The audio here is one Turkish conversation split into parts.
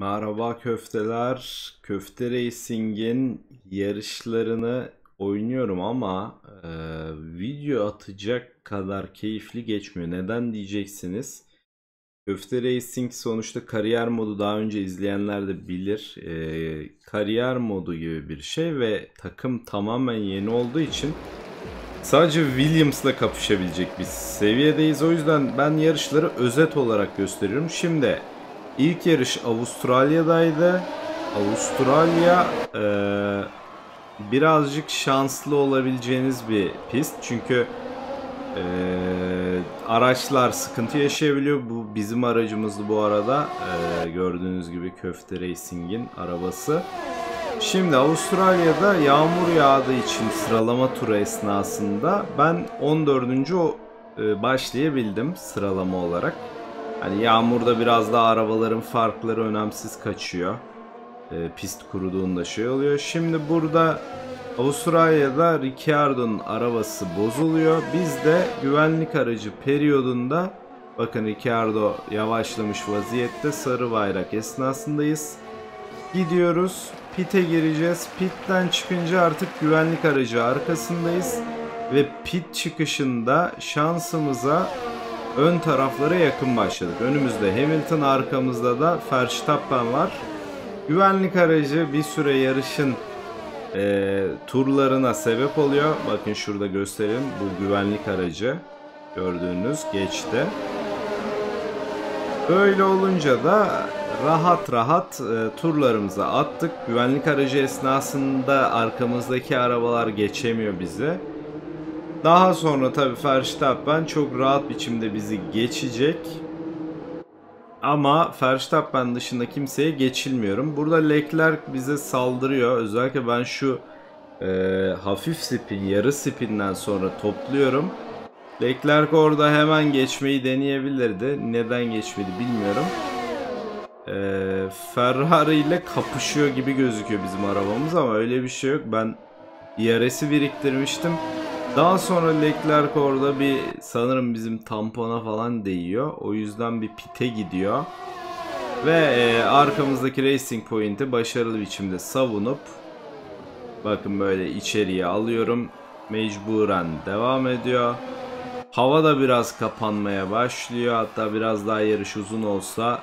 Merhaba köfteler. Köfte Racing'in yarışlarını oynuyorum ama e, video atacak kadar keyifli geçmiyor. Neden diyeceksiniz? Köfte Racing sonuçta kariyer modu daha önce izleyenler de bilir. E, kariyer modu gibi bir şey ve takım tamamen yeni olduğu için sadece Williams'la kapışabilecek bir seviyedeyiz. O yüzden ben yarışları özet olarak gösteriyorum. Şimdi İlk yarış Avustralya'daydı. Avustralya e, birazcık şanslı olabileceğiniz bir pist. Çünkü e, araçlar sıkıntı yaşayabiliyor. Bu bizim aracımızdı bu arada. E, gördüğünüz gibi Köfte Racing'in arabası. Şimdi Avustralya'da yağmur yağdığı için sıralama turu esnasında ben 14. E, başlayabildim sıralama olarak. Hani yağmurda biraz daha arabaların farkları önemsiz kaçıyor. E, pist kuruduğunda şey oluyor. Şimdi burada Avustralya'da Ricciardo'nun arabası bozuluyor. Biz de güvenlik aracı periyodunda bakın Ricciardo yavaşlamış vaziyette sarı bayrak esnasındayız. Gidiyoruz. Pit'e gireceğiz. Pit'ten çıkınca artık güvenlik aracı arkasındayız. Ve pit çıkışında şansımıza ön taraflara yakın başladık. Önümüzde Hamilton, arkamızda da Verstappen var. Güvenlik aracı bir süre yarışın e, turlarına sebep oluyor. Bakın şurada göstereyim. Bu güvenlik aracı gördüğünüz geçti. Böyle olunca da rahat rahat e, turlarımıza attık. Güvenlik aracı esnasında arkamızdaki arabalar geçemiyor bizi. Daha sonra tabi Verstappen çok rahat biçimde bizi geçecek. Ama Verstappen dışında kimseye geçilmiyorum. Burada Leclerc bize saldırıyor. Özellikle ben şu e, hafif spin, yarı spinden sonra topluyorum. Leclerc orada hemen geçmeyi deneyebilirdi. Neden geçmedi bilmiyorum. E, Ferrari ile kapışıyor gibi gözüküyor bizim arabamız ama öyle bir şey yok. Ben IRS'i biriktirmiştim. Daha sonra Leclerc orada bir sanırım bizim tampona falan değiyor. O yüzden bir pite gidiyor. Ve e, arkamızdaki Racing Point'i başarılı biçimde savunup bakın böyle içeriye alıyorum. Mecburen devam ediyor. Hava da biraz kapanmaya başlıyor. Hatta biraz daha yarış uzun olsa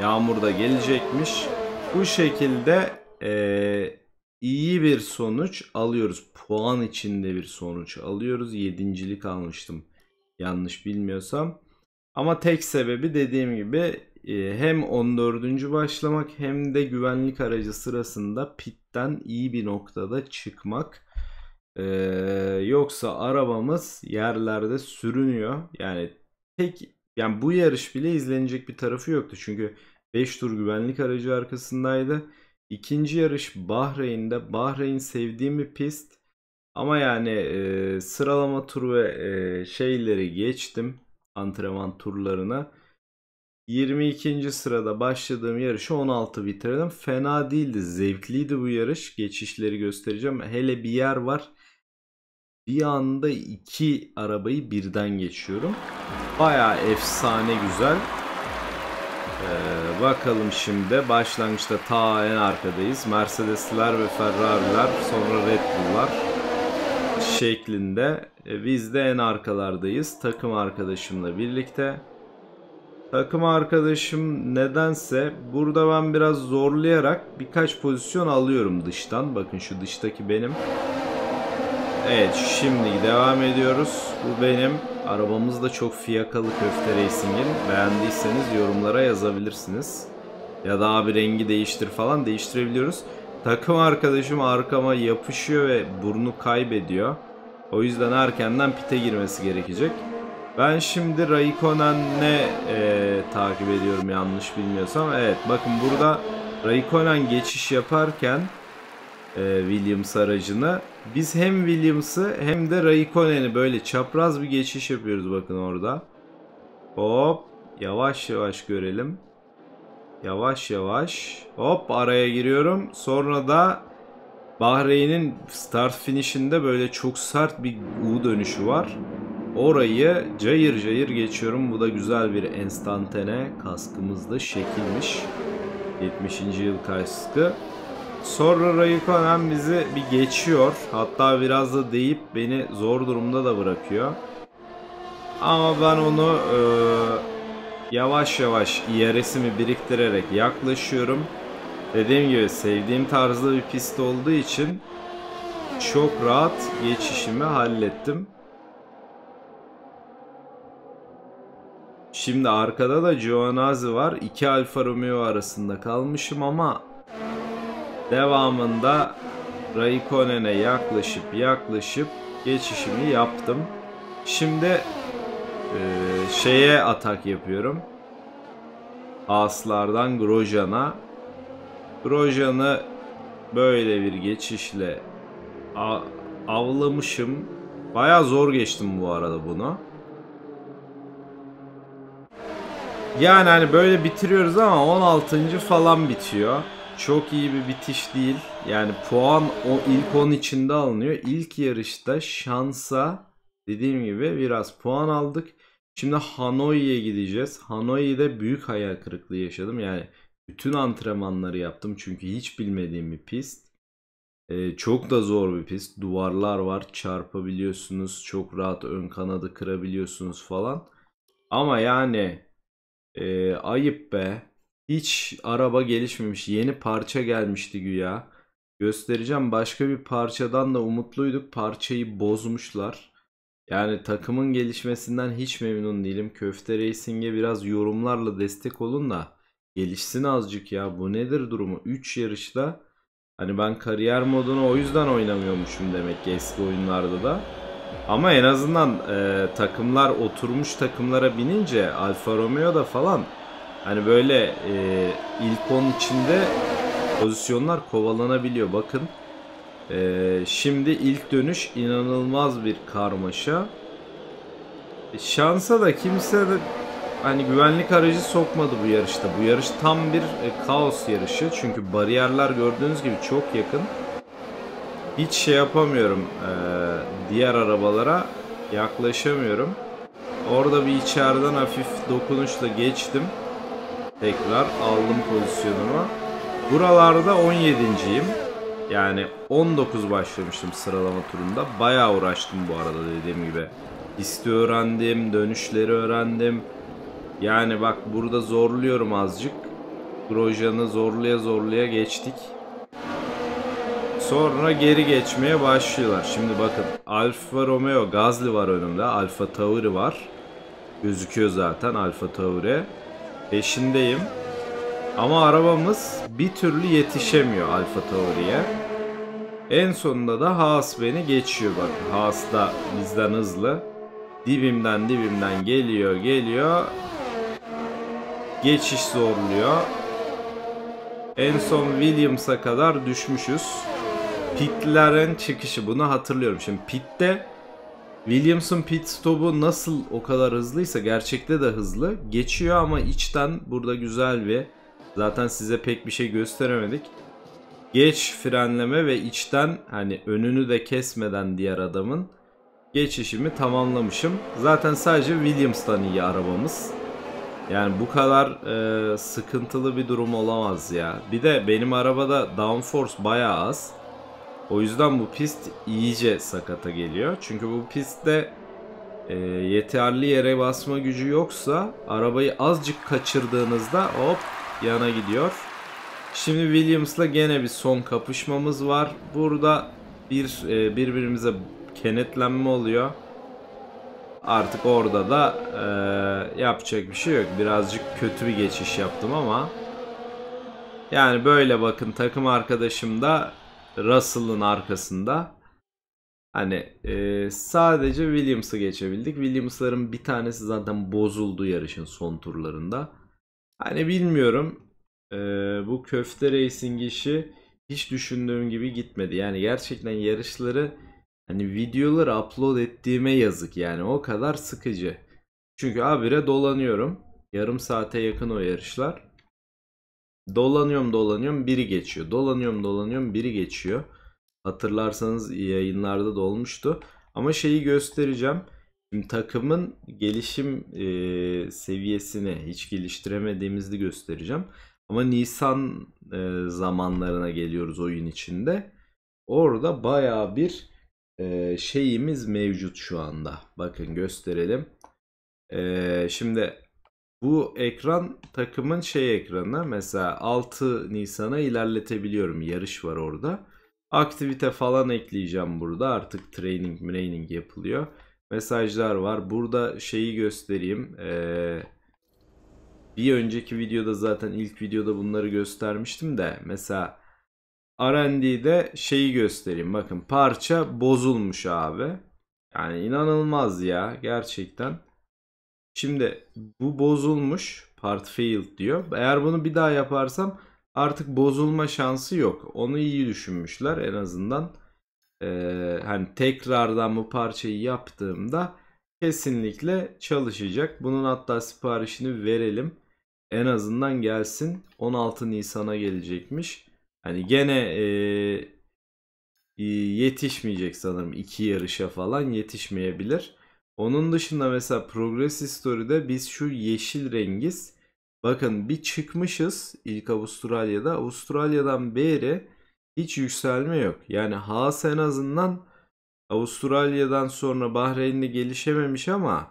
yağmur da gelecekmiş. Bu şekilde e, iyi bir sonuç alıyoruz. Puan içinde bir sonuç alıyoruz. Yedincilik almıştım. Yanlış bilmiyorsam. Ama tek sebebi dediğim gibi e, hem 14. başlamak hem de güvenlik aracı sırasında pitten iyi bir noktada çıkmak. Ee, yoksa arabamız yerlerde sürünüyor. Yani tek yani bu yarış bile izlenecek bir tarafı yoktu. Çünkü 5 tur güvenlik aracı arkasındaydı. İkinci yarış Bahreyn'de. Bahreyn sevdiğim bir pist. Ama yani e, sıralama turu ve e, şeyleri geçtim. Antrenman turlarına. 22. sırada başladığım yarışı 16 bitirdim. Fena değildi. Zevkliydi bu yarış. Geçişleri göstereceğim. Hele bir yer var. Bir anda iki arabayı birden geçiyorum. Baya efsane güzel. Ee, bakalım şimdi başlangıçta ta en arkadayız. Mercedesler ve Ferrari'ler sonra Red Bull'lar şeklinde. Ee, biz de en arkalardayız takım arkadaşımla birlikte. Takım arkadaşım nedense burada ben biraz zorlayarak birkaç pozisyon alıyorum dıştan. Bakın şu dıştaki benim. Evet şimdi devam ediyoruz. Bu benim. Arabamız da çok fiyakalı köfte racing'in. Beğendiyseniz yorumlara yazabilirsiniz. Ya da abi rengi değiştir falan değiştirebiliyoruz. Takım arkadaşım arkama yapışıyor ve burnu kaybediyor. O yüzden erkenden pite girmesi gerekecek. Ben şimdi Raikkonen'le e, takip ediyorum yanlış bilmiyorsam. Evet bakın burada Raikkonen geçiş yaparken e, Williams aracını. Biz hem Williams'ı hem de Raikkonen'i böyle çapraz bir geçiş yapıyoruz bakın orada. Hop yavaş yavaş görelim. Yavaş yavaş. Hop araya giriyorum. Sonra da Bahreyn'in start finishinde böyle çok sert bir U dönüşü var. Orayı cayır cayır geçiyorum. Bu da güzel bir enstantane. Kaskımızda şekilmiş. 70. yıl kaskı. Sonra Raikkonen bizi bir geçiyor. Hatta biraz da deyip beni zor durumda da bırakıyor. Ama ben onu e, yavaş yavaş IRS'imi biriktirerek yaklaşıyorum. Dediğim gibi sevdiğim tarzda bir pist olduğu için çok rahat geçişimi hallettim. Şimdi arkada da Giovinazzi var. İki Alfa Romeo arasında kalmışım ama devamında Raikkonen'e yaklaşıp yaklaşıp geçişimi yaptım. Şimdi e, şeye atak yapıyorum. Aslardan Grosjean'a. Grosjean'ı böyle bir geçişle avlamışım. Baya zor geçtim bu arada bunu. Yani hani böyle bitiriyoruz ama 16. falan bitiyor. Çok iyi bir bitiş değil. Yani puan o ilk 10 içinde alınıyor. İlk yarışta şansa dediğim gibi biraz puan aldık. Şimdi Hanoi'ye gideceğiz. Hanoi'de büyük hayal kırıklığı yaşadım. Yani bütün antrenmanları yaptım çünkü hiç bilmediğim bir pist. Ee, çok da zor bir pist. Duvarlar var, çarpabiliyorsunuz. Çok rahat ön kanadı kırabiliyorsunuz falan. Ama yani e, ayıp be. Hiç araba gelişmemiş. Yeni parça gelmişti güya. Göstereceğim. Başka bir parçadan da umutluyduk. Parçayı bozmuşlar. Yani takımın gelişmesinden hiç memnun değilim. Köfte Racing'e biraz yorumlarla destek olun da gelişsin azıcık ya. Bu nedir durumu? 3 yarışta hani ben kariyer modunu o yüzden oynamıyormuşum demek ki eski oyunlarda da. Ama en azından e, takımlar oturmuş takımlara binince Alfa Romeo'da falan hani böyle e, ilk 10 içinde pozisyonlar kovalanabiliyor. Bakın e, şimdi ilk dönüş inanılmaz bir karmaşa. E, şansa da kimse de hani güvenlik aracı sokmadı bu yarışta. Bu yarış tam bir e, kaos yarışı. Çünkü bariyerler gördüğünüz gibi çok yakın. Hiç şey yapamıyorum. E, diğer arabalara yaklaşamıyorum. Orada bir içeriden hafif dokunuşla geçtim. Tekrar aldım pozisyonumu. Buralarda 17.yim. Yani 19 başlamıştım sıralama turunda. Bayağı uğraştım bu arada dediğim gibi. Pisti öğrendim, dönüşleri öğrendim. Yani bak burada zorluyorum azıcık. Grosjean'ı zorluya zorluya geçtik. Sonra geri geçmeye başlıyorlar. Şimdi bakın Alfa Romeo Gazli var önümde. Alfa Tauri var. Gözüküyor zaten Alfa Tauri. Peşindeyim. Ama arabamız bir türlü yetişemiyor Alfa Tauri'ye. En sonunda da Haas beni geçiyor bak. Haas da bizden hızlı. Dibimden dibimden geliyor geliyor. Geçiş zorluyor. En son Williams'a kadar düşmüşüz. Pitlerin çıkışı bunu hatırlıyorum. Şimdi pitte Williams'ın pit stopu nasıl o kadar hızlıysa gerçekte de hızlı. Geçiyor ama içten burada güzel bir zaten size pek bir şey gösteremedik. Geç frenleme ve içten hani önünü de kesmeden diğer adamın geçişimi tamamlamışım. Zaten sadece Williams'tan iyi arabamız. Yani bu kadar e, sıkıntılı bir durum olamaz ya. Bir de benim arabada downforce bayağı az. O yüzden bu pist iyice sakata geliyor. Çünkü bu pistte e, yeterli yere basma gücü yoksa arabayı azıcık kaçırdığınızda hop yana gidiyor. Şimdi Williams'la gene bir son kapışmamız var. Burada bir e, birbirimize kenetlenme oluyor. Artık orada da e, yapacak bir şey yok. Birazcık kötü bir geçiş yaptım ama yani böyle bakın takım arkadaşım da Russell'ın arkasında. Hani e, sadece Williams'ı geçebildik. Williams'ların bir tanesi zaten bozuldu yarışın son turlarında. Hani bilmiyorum. E, bu köfte racing işi hiç düşündüğüm gibi gitmedi. Yani gerçekten yarışları hani videoları upload ettiğime yazık yani o kadar sıkıcı. Çünkü abire dolanıyorum. Yarım saate yakın o yarışlar. Dolanıyorum dolanıyorum biri geçiyor. Dolanıyorum dolanıyorum biri geçiyor. Hatırlarsanız yayınlarda da olmuştu. Ama şeyi göstereceğim. Şimdi takımın gelişim e, seviyesini hiç geliştiremediğimizi göstereceğim. Ama Nisan e, zamanlarına geliyoruz oyun içinde. Orada baya bir e, şeyimiz mevcut şu anda. Bakın gösterelim. E, şimdi bu ekran takımın şey ekranı. Mesela 6 Nisan'a ilerletebiliyorum. Yarış var orada. Aktivite falan ekleyeceğim burada. Artık training training yapılıyor. Mesajlar var. Burada şeyi göstereyim. Ee, bir önceki videoda zaten ilk videoda bunları göstermiştim de. Mesela R&D'de şeyi göstereyim. Bakın parça bozulmuş abi. Yani inanılmaz ya gerçekten. Şimdi bu bozulmuş. Part failed diyor. Eğer bunu bir daha yaparsam artık bozulma şansı yok. Onu iyi düşünmüşler en azından. Ee, hani tekrardan bu parçayı yaptığımda kesinlikle çalışacak. Bunun hatta siparişini verelim. En azından gelsin. 16 Nisan'a gelecekmiş. Hani gene e, yetişmeyecek sanırım iki yarışa falan yetişmeyebilir. Onun dışında mesela Progress History'de biz şu yeşil rengiz. Bakın bir çıkmışız ilk Avustralya'da. Avustralya'dan beri hiç yükselme yok. Yani Haas en azından Avustralya'dan sonra Bahreyn'de gelişememiş ama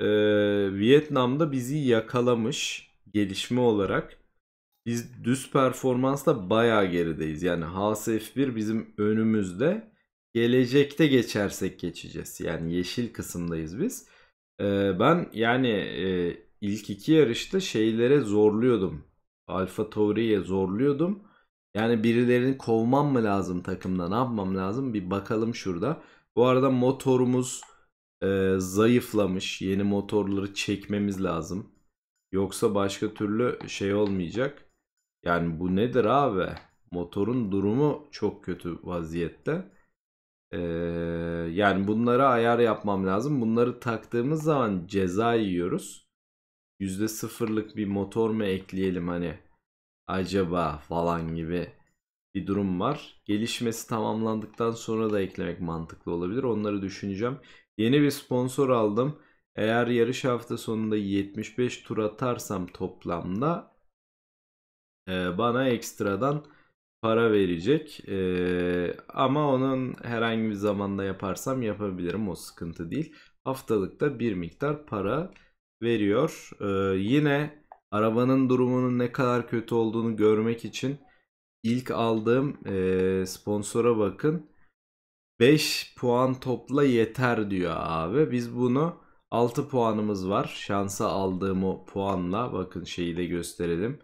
e, Vietnam'da bizi yakalamış gelişme olarak. Biz düz performansla bayağı gerideyiz. Yani Haas F1 bizim önümüzde. Gelecekte geçersek geçeceğiz. Yani yeşil kısımdayız biz. Ee, ben yani e, ilk iki yarışta şeylere zorluyordum. Alfa Tauri'ye zorluyordum. Yani birilerini kovmam mı lazım takımda ne yapmam lazım bir bakalım şurada. Bu arada motorumuz e, zayıflamış. Yeni motorları çekmemiz lazım. Yoksa başka türlü şey olmayacak. Yani bu nedir abi? Motorun durumu çok kötü vaziyette. Ee, yani bunlara ayar yapmam lazım. Bunları taktığımız zaman ceza yiyoruz. %0'lık bir motor mu ekleyelim hani acaba falan gibi bir durum var. Gelişmesi tamamlandıktan sonra da eklemek mantıklı olabilir. Onları düşüneceğim. Yeni bir sponsor aldım. Eğer yarış hafta sonunda 75 tur atarsam toplamda bana ekstradan para verecek. E, ama onun herhangi bir zamanda yaparsam yapabilirim. O sıkıntı değil. Haftalıkta bir miktar para veriyor. E, yine arabanın durumunun ne kadar kötü olduğunu görmek için ilk aldığım e, sponsora bakın. 5 puan topla yeter diyor abi. Biz bunu 6 puanımız var. Şansa aldığım o puanla bakın şeyi de gösterelim.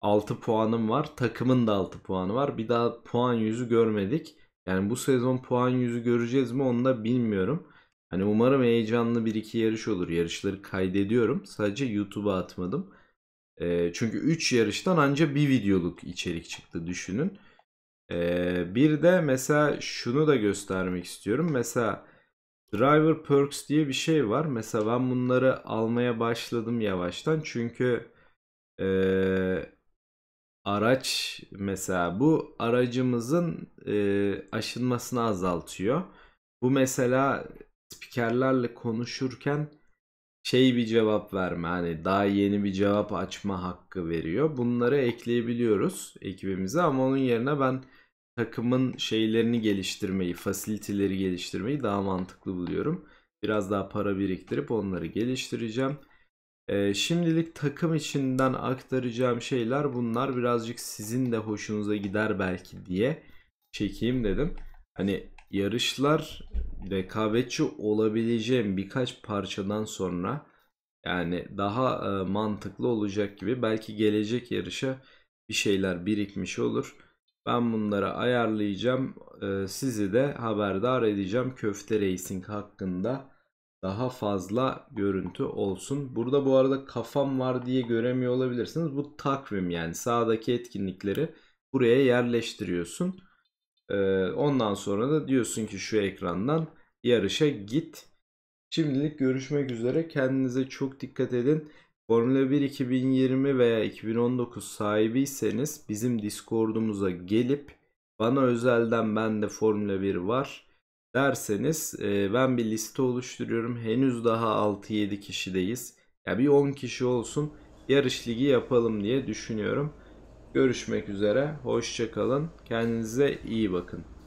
6 puanım var. Takımın da 6 puanı var. Bir daha puan yüzü görmedik. Yani bu sezon puan yüzü göreceğiz mi onu da bilmiyorum. Hani umarım heyecanlı bir iki yarış olur. Yarışları kaydediyorum. Sadece YouTube'a atmadım. E, çünkü 3 yarıştan anca bir videoluk içerik çıktı düşünün. E, bir de mesela şunu da göstermek istiyorum. Mesela Driver Perks diye bir şey var. Mesela ben bunları almaya başladım yavaştan. Çünkü e, araç mesela bu aracımızın e, aşınmasını azaltıyor. Bu mesela spikerlerle konuşurken şey bir cevap verme hani daha yeni bir cevap açma hakkı veriyor. Bunları ekleyebiliyoruz ekibimize ama onun yerine ben takımın şeylerini geliştirmeyi, fasiliteleri geliştirmeyi daha mantıklı buluyorum. Biraz daha para biriktirip onları geliştireceğim. Ee, şimdilik takım içinden aktaracağım şeyler bunlar. Birazcık sizin de hoşunuza gider belki diye çekeyim dedim. Hani yarışlar rekabetçi olabileceğim birkaç parçadan sonra yani daha e, mantıklı olacak gibi belki gelecek yarışa bir şeyler birikmiş olur. Ben bunları ayarlayacağım. E, sizi de haberdar edeceğim Köfte Racing hakkında daha fazla görüntü olsun. Burada bu arada kafam var diye göremiyor olabilirsiniz. Bu takvim yani sağdaki etkinlikleri buraya yerleştiriyorsun. Ee, ondan sonra da diyorsun ki şu ekrandan yarışa git. Şimdilik görüşmek üzere. Kendinize çok dikkat edin. Formula 1 2020 veya 2019 sahibiyseniz bizim Discord'umuza gelip bana özelden bende Formula 1 var derseniz e, ben bir liste oluşturuyorum. Henüz daha 6-7 kişideyiz. Ya bir 10 kişi olsun. yarış ligi yapalım diye düşünüyorum. Görüşmek üzere. Hoşçakalın. Kendinize iyi bakın.